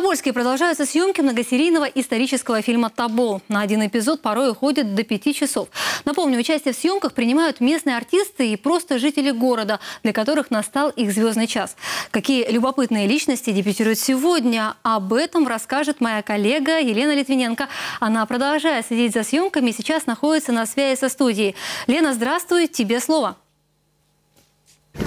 Тобольске продолжаются съемки многосерийного исторического фильма «Тобол». На один эпизод порой уходит до пяти часов. Напомню, участие в съемках принимают местные артисты и просто жители города, для которых настал их звездный час. Какие любопытные личности дебютируют сегодня, об этом расскажет моя коллега Елена Литвиненко. Она, продолжая следить за съемками, сейчас находится на связи со студией. Лена, здравствуй, тебе слово.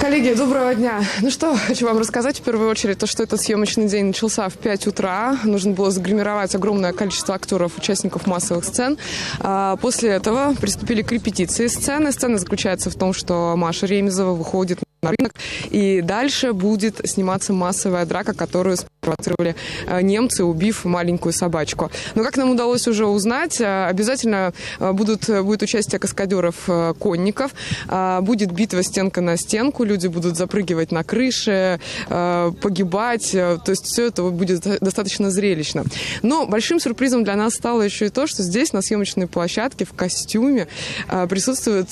Коллеги, доброго дня. Ну что, хочу вам рассказать в первую очередь, то, что этот съемочный день начался в 5 утра. Нужно было загримировать огромное количество актеров, участников массовых сцен. А после этого приступили к репетиции сцены. Сцена заключается в том, что Маша Ремезова выходит на рынок. И дальше будет сниматься массовая драка, которую спровоцировали э, немцы, убив маленькую собачку. Но как нам удалось уже узнать, э, обязательно э, будут, будет участие каскадеров-конников, будет битва стенка на стенку, люди будут запрыгивать на крыши, погибать. То есть все это будет достаточно зрелищно. Но большим сюрпризом для нас стало еще и то, что здесь на съемочной площадке в костюме присутствует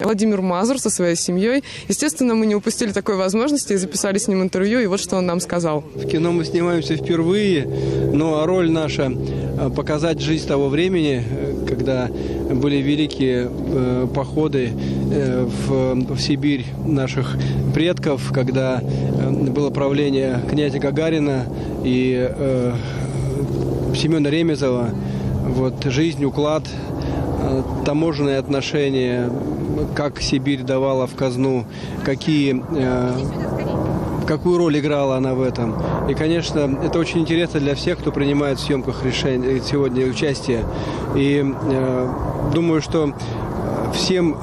Владимир Мазур со своей семьей. Естественно, мы не упустили такой возможности и записали с ним интервью, и вот что он нам сказал. В кино мы снимаемся впервые, но роль наша э, показать жизнь того времени, э, когда были великие э, походы в Сибирь наших предков, когда было правление князя Гагарина и Семена Ремезова. Вот жизнь, уклад, таможенные отношения, как Сибирь давала в казну, какие какую роль играла она в этом. И, конечно, это очень интересно для всех, кто принимает в съемках решения, сегодня участие. И э, думаю, что всем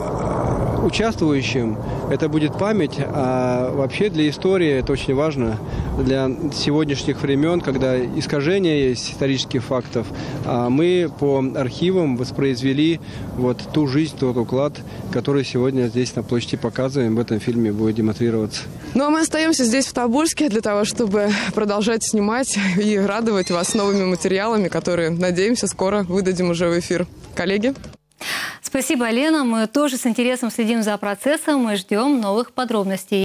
участвующим это будет память, а вообще для истории это очень важно, для сегодняшних времен, когда искажения есть исторических фактов, а мы по архивам воспроизвели вот ту жизнь, тот уклад, который сегодня здесь на площади показываем, в этом фильме будет демонстрироваться. Ну а мы остаемся здесь в Тобольске для того, чтобы продолжать снимать и радовать вас новыми материалами, которые, надеемся, скоро выдадим уже в эфир. Коллеги? Спасибо, Лена. Мы тоже с интересом следим за процессом и ждем новых подробностей.